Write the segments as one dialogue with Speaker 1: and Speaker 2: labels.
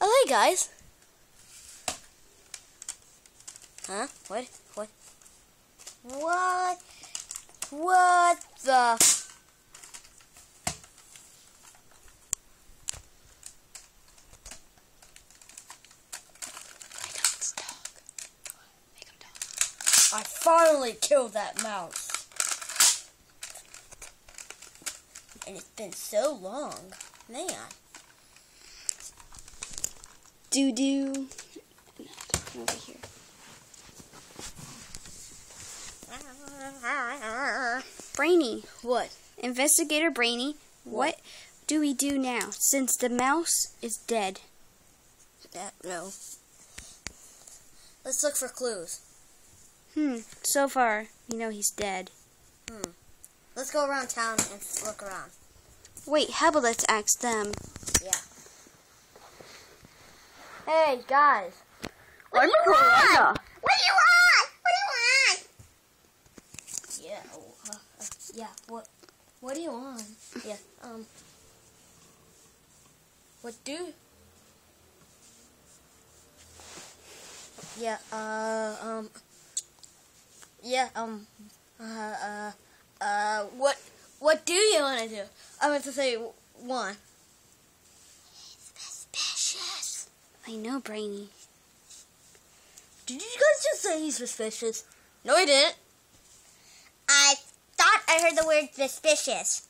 Speaker 1: Oh, hey guys. Huh? What? What? What? What the? I finally killed that mouse. And it's been so long. Man.
Speaker 2: Doo doo. Over here. Brainy.
Speaker 1: What?
Speaker 2: Investigator Brainy, what do we do now since the mouse is dead?
Speaker 1: That, no. Let's look for clues.
Speaker 2: Hmm, so far, we know he's dead.
Speaker 1: Hmm. Let's go around town and look around.
Speaker 2: Wait, how about let's ask them?
Speaker 1: Hey, guys.
Speaker 2: What
Speaker 1: do you want? What do you want? What do you want? Yeah. oh, Uh, uh, yeah. What? What do you want? Yeah. Um. What do? Yeah. Uh. Um. Yeah. Um. Uh. Uh. Uh. What? What do you want to do? I meant to say one. Suspicious.
Speaker 2: I know, Brainy.
Speaker 1: Did you guys just say he's suspicious? No, he didn't. I thought I heard the word suspicious.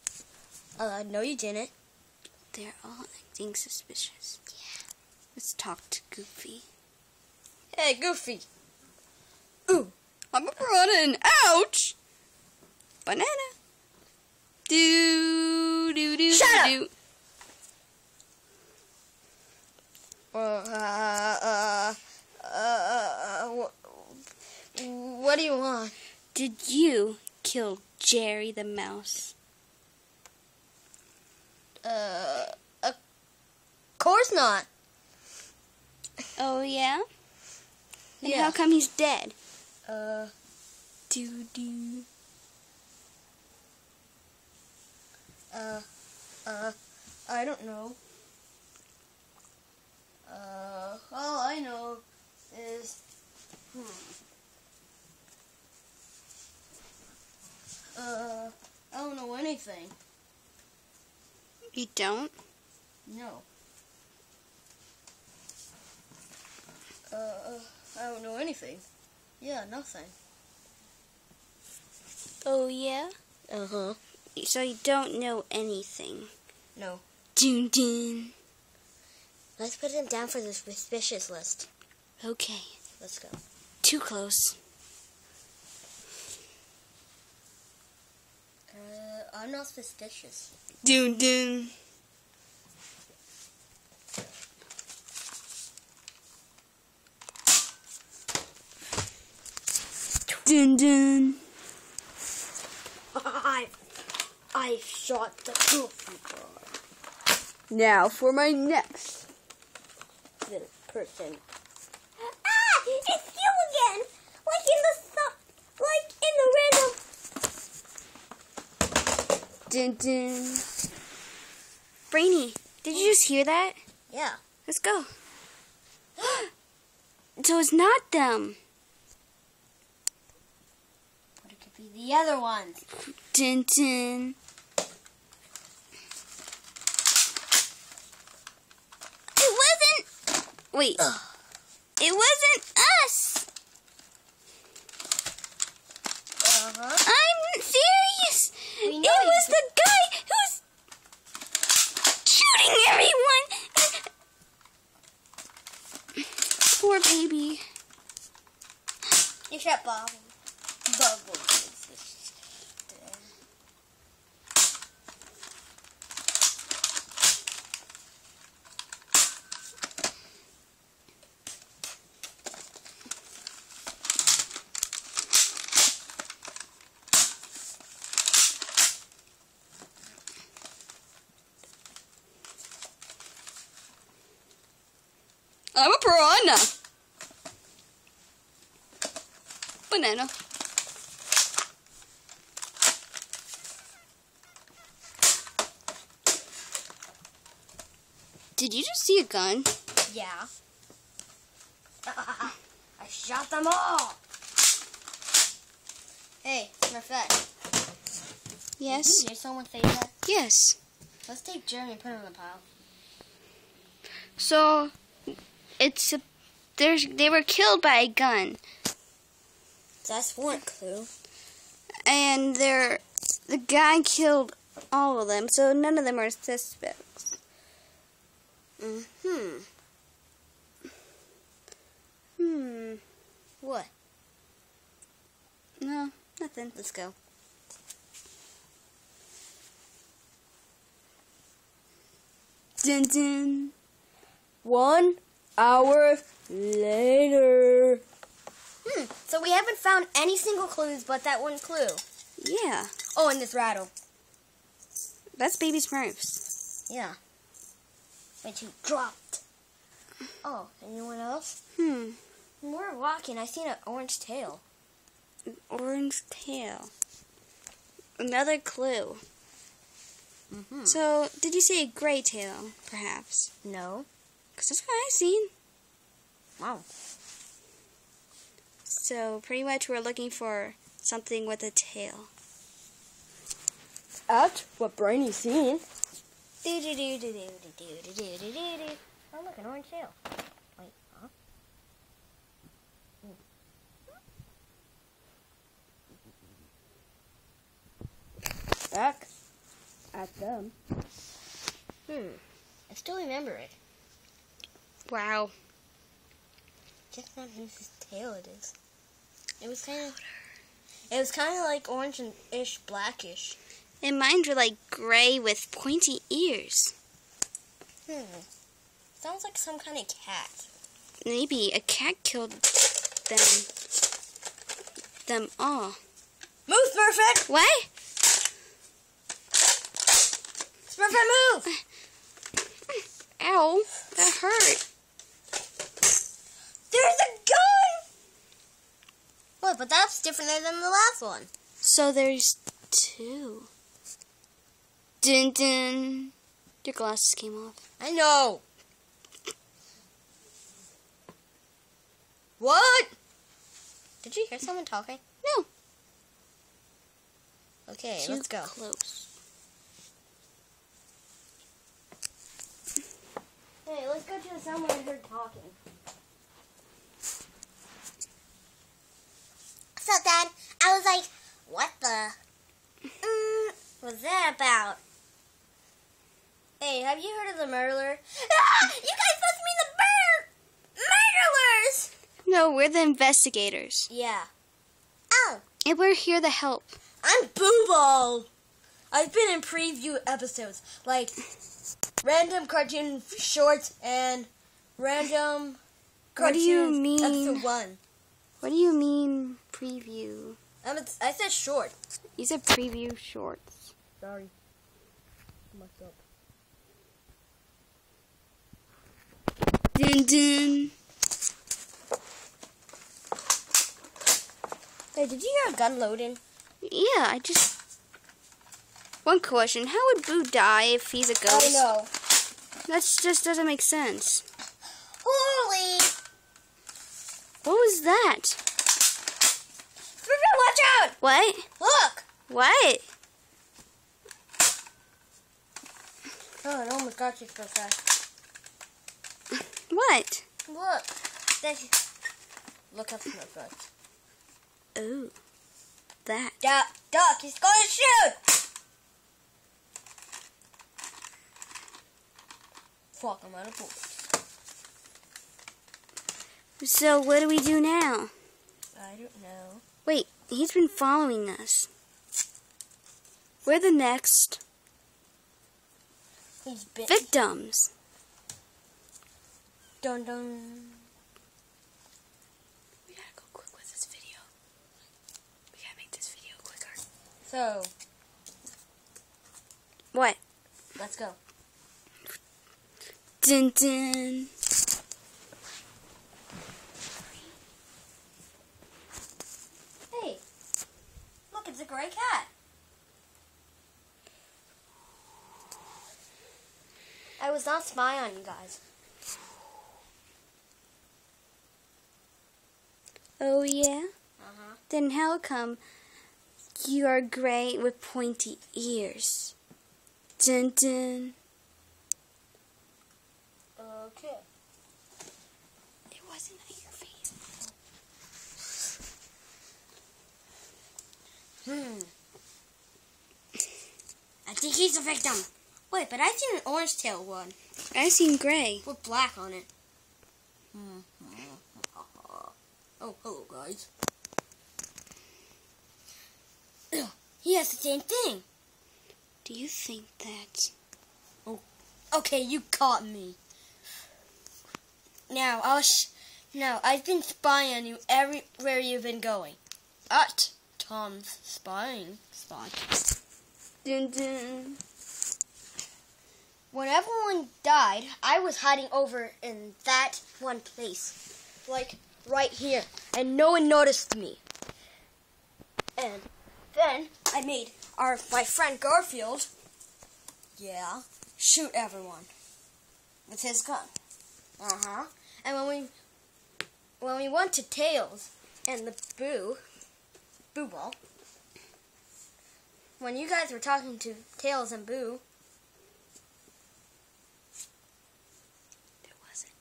Speaker 1: Uh, no, you didn't.
Speaker 2: They're all acting suspicious.
Speaker 1: Yeah.
Speaker 2: Let's talk to Goofy.
Speaker 1: Hey, Goofy.
Speaker 2: Ooh, I'm and ouch! Banana. Do, do, do,
Speaker 1: Shut up!
Speaker 2: do.
Speaker 1: Uh, uh, what, what do you want?
Speaker 2: Did you kill Jerry the mouse?
Speaker 1: Uh, of course not.
Speaker 2: Oh, yeah? And
Speaker 1: Yeah.
Speaker 2: how come he's dead?
Speaker 1: Uh,
Speaker 2: Do, do.
Speaker 1: uh, uh, I don't know. Uh, all I know is, hmm. Uh, I don't know anything.
Speaker 2: You don't?
Speaker 1: No. Uh, I don't know anything. Yeah, nothing.
Speaker 2: Oh, yeah?
Speaker 1: Uh huh.
Speaker 2: So you don't know anything.
Speaker 1: No.
Speaker 2: Dun, dun.
Speaker 1: Let's put him down for the suspicious list.
Speaker 2: Okay.
Speaker 1: Let's go.
Speaker 2: Too close.
Speaker 1: Uh, I'm not suspicious.
Speaker 2: Dun, dun. Dun, dun.
Speaker 1: I, I shot the goofy boy.
Speaker 2: Now for my next.
Speaker 1: Person. Ah! It's you again! Like in the like in the random.
Speaker 2: Dun, dun. Brainy, did you just hear that?
Speaker 1: Yeah.
Speaker 2: Let's go. so it's not them.
Speaker 1: But it could be the other ones.
Speaker 2: Dun, dun. It wasn't. Wait.
Speaker 1: Ugh.
Speaker 2: It wasn't us.
Speaker 1: Uh-huh.
Speaker 2: I'm serious. It was the guy who's shooting everyone. Poor baby.
Speaker 1: You shot Bob. Bubble.
Speaker 2: I'm a piranha. Banana. Did you just see a gun?
Speaker 1: Yeah. I shot them all. Hey, Smurfette.
Speaker 2: Yes.
Speaker 1: Did someone say that?
Speaker 2: Yes.
Speaker 1: Let's take Jeremy and put him in the pile.
Speaker 2: So it's a, there's they were killed by a gun,
Speaker 1: That's one clue.
Speaker 2: and they're the guy killed all of them. So none of them are suspects.
Speaker 1: Hmm.
Speaker 2: Hmm.
Speaker 1: What?
Speaker 2: No, nothing.
Speaker 1: Let's go.
Speaker 2: Dun dun.
Speaker 1: One hour later. Hmm. So we haven't found any single clues but that one clue.
Speaker 2: Yeah,
Speaker 1: Oh, and this rattle.
Speaker 2: that's Baby Smurfs.
Speaker 1: Yeah. Which you dropped. Oh, anyone else?
Speaker 2: Hmm.
Speaker 1: When we were walking, I seen an orange tail.
Speaker 2: Orange tail. Another clue.
Speaker 1: Mm-hmm.
Speaker 2: So, did you say a gray tail, perhaps?
Speaker 1: No.
Speaker 2: Because that's what I've seen.
Speaker 1: Wow.
Speaker 2: So, pretty much we're looking for something with a tail.
Speaker 1: That's what Brainy's seen. Do do do do do do do do do do do. Oh look, an orange tail. Wait, huh? Back at them. Hmm. I still remember it.
Speaker 2: Wow.
Speaker 1: Just not whose tail it is. It was kind of. It was kind of like orange-ish, blackish.
Speaker 2: And mine were like gray with pointy ears.
Speaker 1: Hmm. Sounds like some kind of cat.
Speaker 2: Maybe a cat killed them. Them all.
Speaker 1: Move, Smurfette!
Speaker 2: What?
Speaker 1: Smurfette, move!
Speaker 2: Ow, that hurt.
Speaker 1: There's a gun! What, but that's different than the last one.
Speaker 2: So there's two. Dun dun. Your glasses came off.
Speaker 1: I know. What? Did you hear someone talking?
Speaker 2: No.
Speaker 1: Okay,
Speaker 2: Too
Speaker 1: let's go.
Speaker 2: Close.
Speaker 1: Hey, let's go to the someone I heard talking. So then, I was like, what the? Mm, what's that about? Hey, have you heard of the murderer? Ah! You guys must mean the murder! Murderers!
Speaker 2: No, we're the investigators.
Speaker 1: Yeah. Oh,
Speaker 2: And we're here to help.
Speaker 1: I'm Booball! I've been in preview episodes, like random cartoon shorts and random
Speaker 2: What do you
Speaker 1: cartoons,
Speaker 2: mean?
Speaker 1: Episode one.
Speaker 2: What do you mean preview?
Speaker 1: Um, it's, I said short.
Speaker 2: You said preview shorts.
Speaker 1: Sorry. Mucked up.
Speaker 2: Dun dun.
Speaker 1: Hey, did you hear a gun loading?
Speaker 2: Yeah, I just. One question: How would Boo die if he's a ghost?
Speaker 1: I know.
Speaker 2: That just doesn't make sense. What was that?
Speaker 1: Watch out!
Speaker 2: What?
Speaker 1: Look!
Speaker 2: What?
Speaker 1: Oh, it almost got you so fast.
Speaker 2: What?
Speaker 1: Look. That's... Look up my foot.
Speaker 2: Oh, that.
Speaker 1: Duck, duck, he's going to shoot! Fuck, I'm out of bullets.
Speaker 2: So what do we do now?
Speaker 1: I don't know.
Speaker 2: Wait, he's been following us. We're the next
Speaker 1: He's bit.
Speaker 2: victims.
Speaker 1: Dun dun.
Speaker 2: We gotta go quick with this video. We gotta make this video quicker.
Speaker 1: So,
Speaker 2: What?
Speaker 1: let's go.
Speaker 2: Dun dun.
Speaker 1: It's a gray cat. I was not spying on you guys.
Speaker 2: Oh, yeah?
Speaker 1: Uh-huh.
Speaker 2: Then how come you are gray with pointy ears? Dun dun.
Speaker 1: Okay.
Speaker 2: It wasn't
Speaker 1: Hmm. I think he's a victim. Wait, but I've seen an orange tail one
Speaker 2: I've seen gray.
Speaker 1: with black on it. Hmm. Oh, hello, guys. He has the same thing.
Speaker 2: Do you think that?
Speaker 1: Oh, okay, you caught me. Now, I'll sh- now, I've been spying on you everywhere you've been going. At Tom's spying spot.
Speaker 2: Dun dun.
Speaker 1: When everyone died, I was hiding over in that one place. Like, right here. And no one noticed me. And then I made our my friend Garfield, yeah, shoot everyone with his gun. Uh huh. And when we when we went to Tails and the Boo, Boo Ball, when you guys were talking to Tails and Boo,
Speaker 2: It wasn't.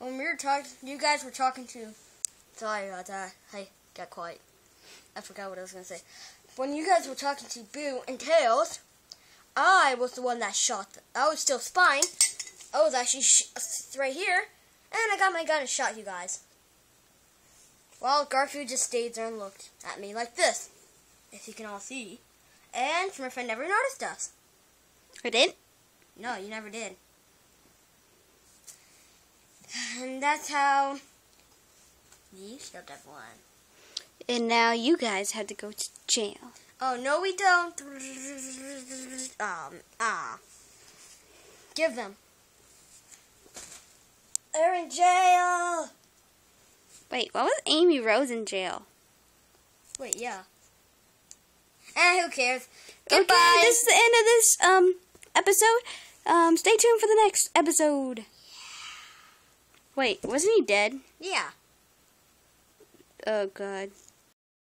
Speaker 1: when we were talking, you guys were talking to. Sorry about that. Hey, got quiet. I forgot what I was gonna say. When you guys were talking to Boo and Tails, I was the one that shot. Them. I was still spying. I was actually right here, and I got my gun and shot you guys. Well, Garfield just stayed there and looked at me like this, if you can all see. And my friend never noticed us.
Speaker 2: I didn't.
Speaker 1: No, you never did. And that's how you still have one.
Speaker 2: And now you guys had to go to jail.
Speaker 1: Oh no, we don't. Um, ah. Give them. They're in jail.
Speaker 2: Wait, why was Amy Rose in jail?
Speaker 1: Wait, yeah. Eh, who cares?
Speaker 2: Okay, this is the end of this um episode. Um, stay tuned for the next episode. Wait, wasn't he dead?
Speaker 1: Yeah.
Speaker 2: Oh god.